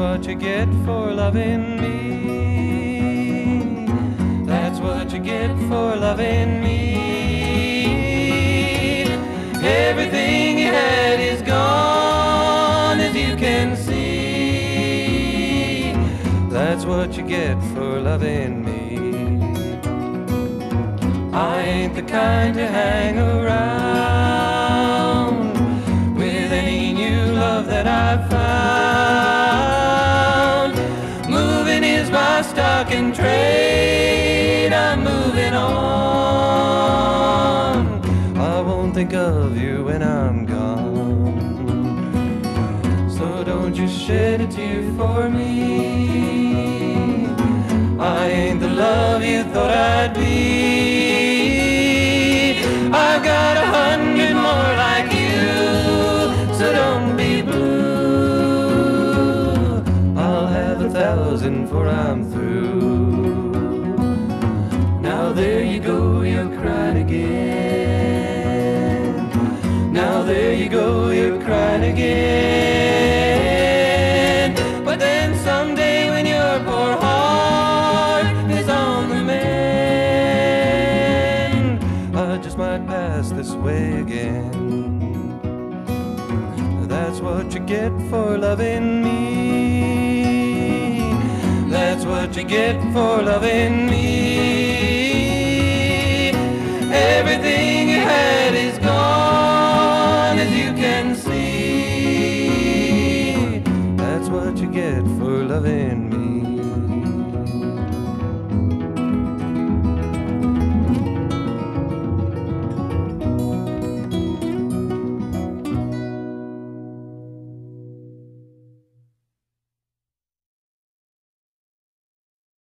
what you get for loving me. That's what you get for loving me. Everything you had is gone, as you can see. That's what you get for loving me. I ain't the kind to hang around with any new love that I've found. My stock and trade. I'm moving on. I won't think of you when I'm gone. So don't you shed a tear for me. I ain't the love you thought I'd be. A thousand for I'm through. Now there you go, you're crying again. Now there you go, you're crying again. But then someday when your poor heart is on the mend, I just might pass this way again. That's what you get for loving me. What you get for loving me. Everything you had is gone, as you can see. That's what you get for loving